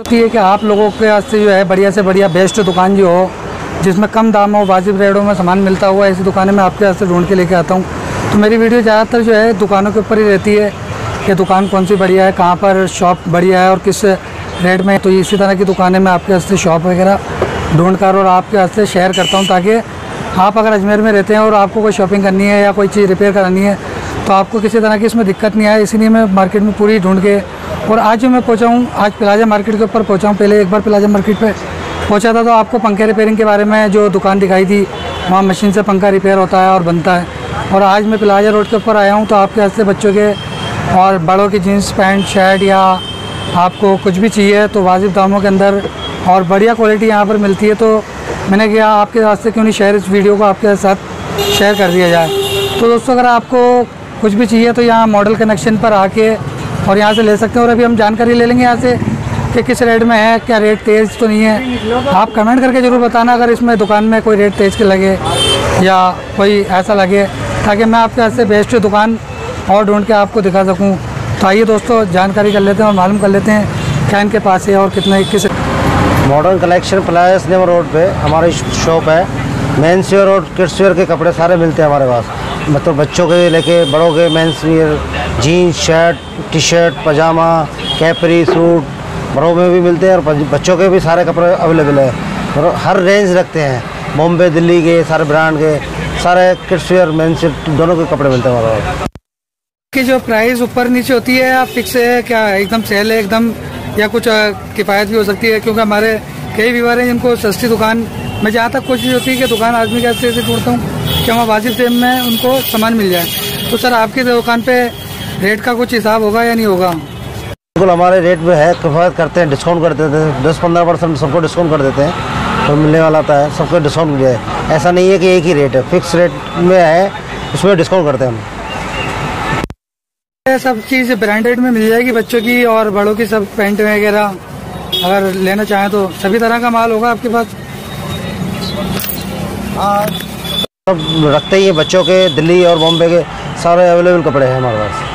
होती है कि आप लोगों के वास्ते जो है बढ़िया से बढ़िया बेस्ट दुकान जो हो, जिसमें कम दाम हो वाजिब रेटों में सामान मिलता हुआ ऐसी दुकानें मैं आपके वास्ते ढूंढ के लेके आता हूँ। तो मेरी वीडियो ज़्यादातर जो है दुकानों के ऊपर ही रहती है कि दुकान कौन सी बढ़िया है, कहाँ पर शॉप बढ़िया है और किस रेट में तो इसी तरह की दुकानें मैं आपके वास्ते शॉप वगैरह ढूंढ कर और आपके वास्ते शेयर करता हूँ ताकि आप अगर अजमेर में रहते हैं और आपको कोई शॉपिंग करनी है या कोई चीज़ रिपेयर करानी है तो आपको किसी तरह की इसमें दिक्कत नहीं आए, इसीलिए मैं मार्केट में पूरी ढूंढ के और आज जो मैं पहुँचा हूँ, आज प्लाजा मार्केट के ऊपर पहुँचा हूँ। पहले एक बार प्लाजा मार्केट पर पहुँचा था तो आपको पंखे रिपेयरिंग के बारे में जो दुकान दिखाई थी, वहाँ मशीन से पंखा रिपेयर होता है और बनता है। और आज मैं प्लाजा रोड के ऊपर आया हूँ तो आपके हाथ से बच्चों के और बड़ों की जीन्स पैंट शर्ट या आपको कुछ भी चाहिए तो वाजिब दामों के अंदर और बढ़िया क्वालिटी यहाँ पर मिलती है। तो मैंने कहा, आपके वास्ते क्यों नहीं? शेयर इस वीडियो को आपके साथ शेयर कर दिया जाए। तो दोस्तों, अगर आपको कुछ भी चाहिए तो यहाँ मॉडल कनेक्शन पर आके और यहाँ से ले सकते हैं। और अभी हम जानकारी ले लेंगे यहाँ से कि किस रेट में है, क्या रेट तेज़ तो नहीं है। आप कमेंट करके ज़रूर बताना अगर इसमें दुकान में कोई रेट तेज़ के लगे या कोई ऐसा लगे, ताकि मैं आपके हाथ से बेस्ट दुकान और ढूंढ के आपको दिखा सकूँ। तो आइए दोस्तों, जानकारी कर लेते हैं और मालूम कर लेते हैं क्या इनके पास है और कितने, किस modern collection plaza cinema road पे हमारी शॉप है। वेयर और किड्स के कपड़े सारे मिलते हैं हमारे पास। मतलब बच्चों के लेके बड़ों के men's wear, jeans, shirt T shirt pyjama, capri, suit, बड़ों में भी मिलते हैं और बच्चों के भी सारे कपड़े अवेलेबल है। और हर रेंज रखते हैं। बॉम्बे, दिल्ली के, सारे ब्रांड के, सारे किड्स वेयर, मेंस दोनों के कपड़े मिलते हैं हमारे की जो प्राइस ऊपर नीचे होती है या फिक्स है, क्या एकदम सेल है, एकदम, या कुछ किफ़ायत भी हो सकती है? क्योंकि हमारे कई व्यूवर हैं जिनको सस्ती दुकान मैं जहाँ तक कोशिश होती है कि दुकान आदमी के ऐसे से ढूंढता हूँ। कि वहाँ वाजिब टाइम में उनको सामान मिल जाए। तो सर आपकी दुकान पे रेट का कुछ हिसाब होगा या नहीं होगा? बिल्कुल हमारे रेट में है किफ़ायत करते हैं डिस्काउंट कर देते हैं। दस पंद्रह परसेंट सबको डिस्काउंट कर देते हैं तो मिलने वाला आता है सबको डिस्काउंट मिल जाए। ऐसा नहीं है कि एक ही रेट है फिक्स रेट में है उसमें डिस्काउंट करते हैं हम। सब चीज़ ब्रांडेड में मिल जाएगी बच्चों की और बड़ों की सब पेंट वगैरह। अगर लेना चाहें तो सभी तरह का माल होगा आपके पास? रखते ही हैं बच्चों के, दिल्ली और बॉम्बे के सारे अवेलेबल कपड़े हैं हमारे पास।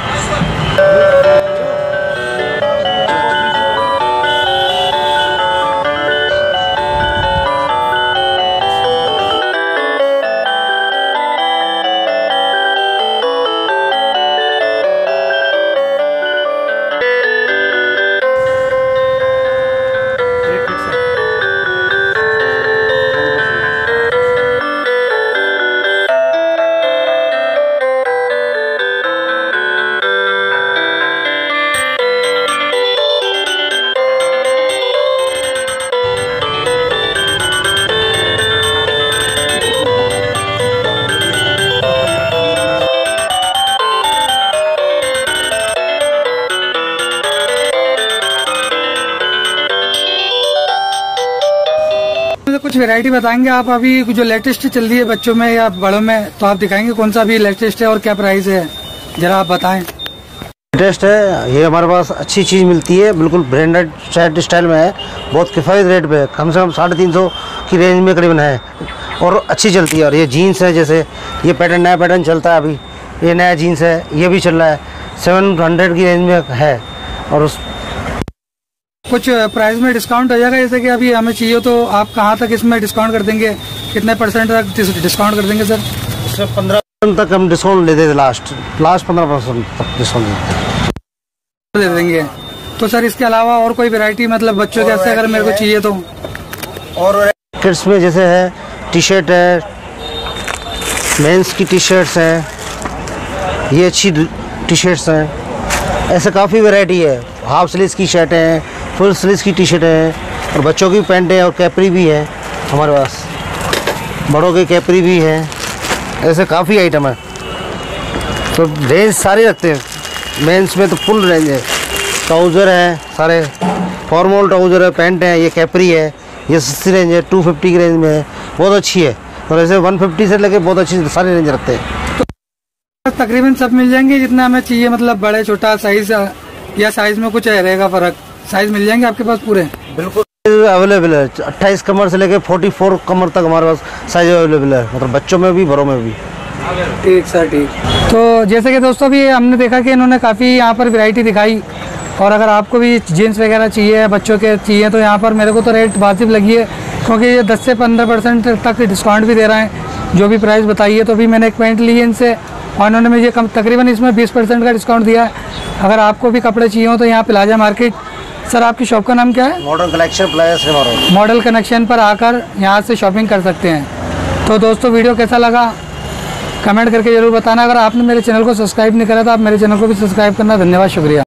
कुछ वैरायटी बताएँगे? आप अभी जो लेटेस्ट चल रही है बच्चों में या बड़ों में तो आप दिखाएँगे कौन सा अभी लेटेस्ट है और क्या प्राइस है? जरा आप बताएँ। लेटेस्ट है, ये हमारे पास अच्छी चीज़ मिलती है, बिल्कुल ब्रांडेड शर्ट स्टाइल में है, बहुत किफ़ायत रेट पे कम से कम साढ़े तीन सौ की रेंज में करीबन है। और अच्छी चलती है, और ये जीन्स है, जैसे ये पैटर्न नया पैटर्न चलता है अभी। ये नया जीन्स है, ये भी चल रहा है। सेवन हंड्रेड की रेंज में है, और उस कुछ प्राइस में डिस्काउंट हो जाएगा? जैसे कि अभी हमें चाहिए तो आप कहाँ तक इसमें डिस्काउंट कर देंगे? कितने परसेंट तक डिस्काउंट कर देंगे सर? इसमें पंद्रह तक हम डिस्काउंट ले देते लास्ट लास्ट पंद्रह परसेंट तक डिस्काउंट दे देंगे। तो सर इसके अलावा और कोई वैरायटी मतलब बच्चों के ऐसे अगर मेरे को चाहिए तो? और किड्स में जैसे है टी शर्ट है मेंस की टी शर्ट्स हैं ये अच्छी टी शर्ट्स हैं। ऐसे काफ़ी वैरायटी है। हाफ़ स्लीव की शर्टें हैं फुल स्लीव की टी शर्ट है और बच्चों की पैंट है और कैपरी भी है हमारे पास। बड़ों की कैपरी भी है। ऐसे काफ़ी आइटम है। तो रेंज सारे रखते हैं। मेंस में तो फुल रेंज है। ट्राउज़र है, सारे फॉर्मल ट्राउज़र है पैंट है, ये कैपरी है, ये सस्ती रेंज है टू फिफ्टी की रेंज में है। बहुत अच्छी है। और ऐसे वन फिफ्टी से लेके बहुत अच्छी सारी रेंज रखते हैं। तो तकरीबन सब मिल जाएँगे जितना हमें चाहिए मतलब बड़े, छोटा साइज़ या साइज़ में कुछ रहेगा फ़र्क। साइज़ मिल जाएँगे आपके पास पूरे? बिल्कुल अवेलेबल है। अट्ठाईस कमर से लेके फोर्टी फोर कमर तक हमारे पास साइज़ अवेलेबल है। मतलब बच्चों में भी बड़ों में भी। ठीक सर ठीक। तो जैसे कि दोस्तों भी हमने देखा कि इन्होंने काफ़ी यहाँ पर वैरायटी दिखाई। और अगर आपको भी जीन्स वगैरह चाहिए बच्चों के चाहिए तो यहाँ पर मेरे को तो रेट वाजिब लगी है क्योंकि ये 10 से 15 परसेंट तक डिस्काउंट भी दे रहे हैं। जो भी प्राइस बताइए तो अभी मैंने एक पैंट ली है इनसे। और इन्होंने मुझे कम तकरीबन इसमें 20 परसेंट का डिस्काउंट दिया है। अगर आपको भी कपड़े चाहिए हो तो यहाँ प्लाजा मार्केट सर आपकी शॉप का नाम क्या है? मॉडल कलेक्शन मॉडल कनेक्शन पर आकर यहाँ से शॉपिंग कर सकते हैं। तो दोस्तों वीडियो कैसा लगा? कमेंट करके ज़रूर बताना। अगर आपने मेरे चैनल को सब्सक्राइब नहीं करा तो आप मेरे चैनल को भी सब्सक्राइब करना। धन्यवाद शुक्रिया।